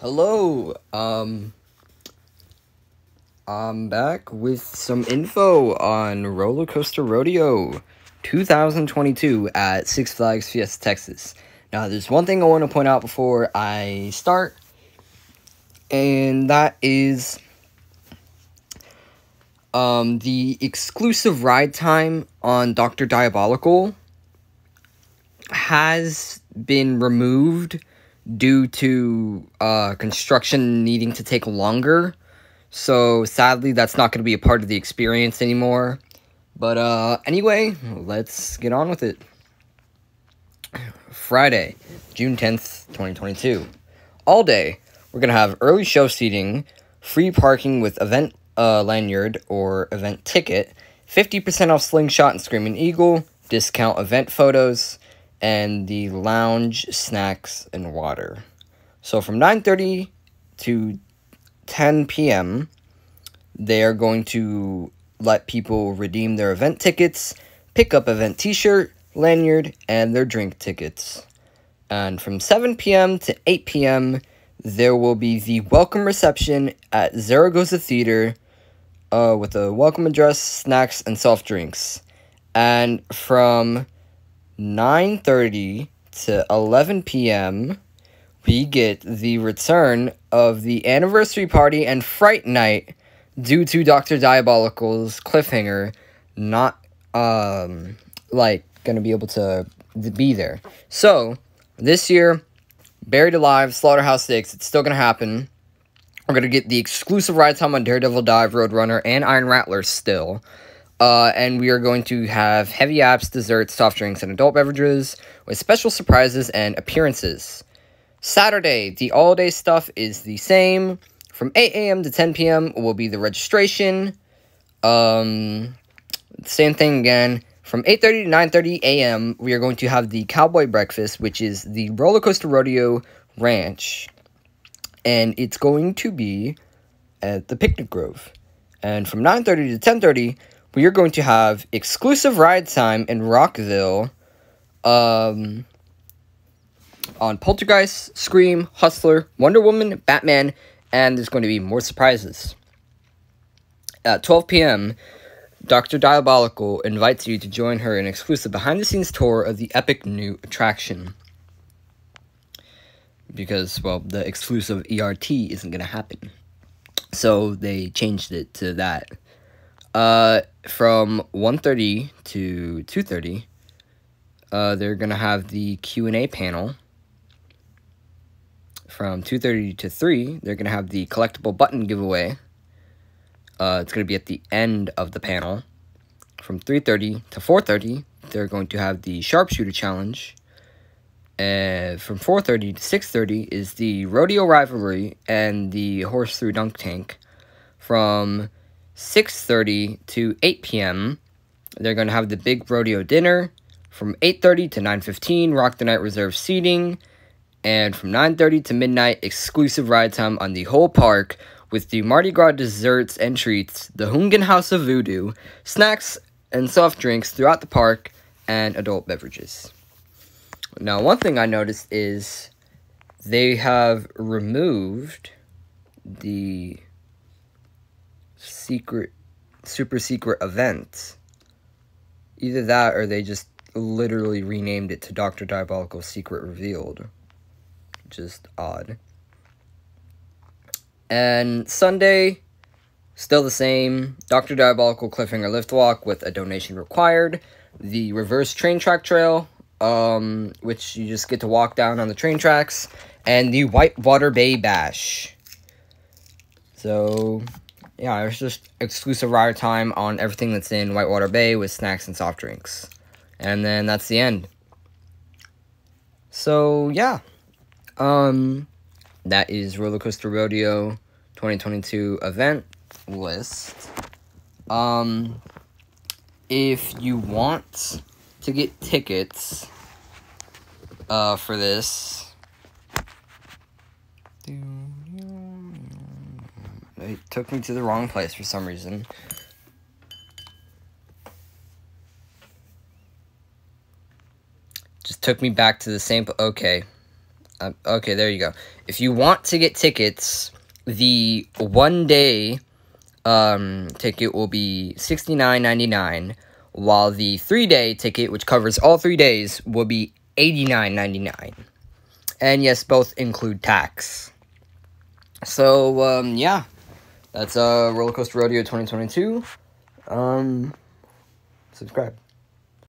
Hello, um, I'm back with some info on Roller Coaster Rodeo 2022 at Six Flags Fiesta, Texas. Now, there's one thing I want to point out before I start, and that is um, the exclusive ride time on Dr. Diabolical has been removed due to uh, construction needing to take longer. So sadly, that's not going to be a part of the experience anymore. But uh, anyway, let's get on with it. Friday, June 10th, 2022. All day, we're going to have early show seating, free parking with event uh, lanyard or event ticket, 50% off Slingshot and Screaming Eagle, discount event photos, and the lounge snacks and water. So from 9:30 to 10 p.m. they are going to let people redeem their event tickets, pick up event t-shirt, lanyard, and their drink tickets. And from 7 p.m. to 8 p.m., there will be the welcome reception at Zaragoza Theater uh, with a welcome address, snacks, and soft drinks. And from 9:30 to 11 p.m. we get the return of the anniversary party and fright night due to Dr. Diabolical's cliffhanger not um like going to be able to be there. So, this year Buried Alive Slaughterhouse 6 it's still going to happen. We're going to get the exclusive ride time on Daredevil Dive, Roadrunner, and Iron Rattler still. Uh, and we are going to have heavy apps, desserts, soft drinks, and adult beverages with special surprises and appearances. Saturday, the all day stuff is the same. From 8 a.m. to 10 p.m. will be the registration. Um, same thing again. From 8.30 to 9.30 a.m., we are going to have the Cowboy Breakfast, which is the Roller Coaster Rodeo Ranch. And it's going to be at the Picnic Grove. And from 9.30 to 10.30, we are going to have exclusive ride time in Rockville um, on Poltergeist, Scream, Hustler, Wonder Woman, Batman, and there's going to be more surprises. At 12 p.m., Dr. Diabolical invites you to join her in an exclusive behind the scenes tour of the epic new attraction. Because, well, the exclusive ERT isn't going to happen. So they changed it to that. Uh, from 1.30 to 2.30, uh, they're going to have the Q&A panel. From 2.30 to 3, they're going to have the collectible button giveaway. Uh, it's going to be at the end of the panel. From 3.30 to 4.30, they're going to have the sharpshooter challenge. And from 4.30 to 6.30 is the rodeo rivalry and the horse through dunk tank. From 6.30 to 8 p.m., they're going to have the big rodeo dinner. From 8.30 to 9.15, Rock the Night Reserve seating. And from 9.30 to midnight, exclusive ride time on the whole park with the Mardi Gras desserts and treats, the Hungan House of Voodoo, snacks and soft drinks throughout the park, and adult beverages. Now, one thing I noticed is they have removed the secret, super secret event. Either that or they just literally renamed it to Dr. Diabolical Secret Revealed. Just odd. And Sunday, still the same. Dr. Diabolical Cliffhanger Lift Walk with a donation required. The reverse train track trail, um, which you just get to walk down on the train tracks. And the Whitewater Bay Bash. So, yeah, it's just exclusive ride time on everything that's in Whitewater Bay with snacks and soft drinks. And then that's the end. So, yeah. Um, that is Roller Coaster Rodeo 2022 event list. Um, if you want to get tickets uh, for this, it took me to the wrong place for some reason. Just took me back to the same. Okay. Uh, okay, there you go. If you want to get tickets, the one day um, ticket will be sixty nine ninety nine, while the three day ticket, which covers all three days, will be eighty nine ninety nine. And yes, both include tax. So um, yeah, that's uh, Roller Coaster Rodeo twenty twenty two. Um, subscribe.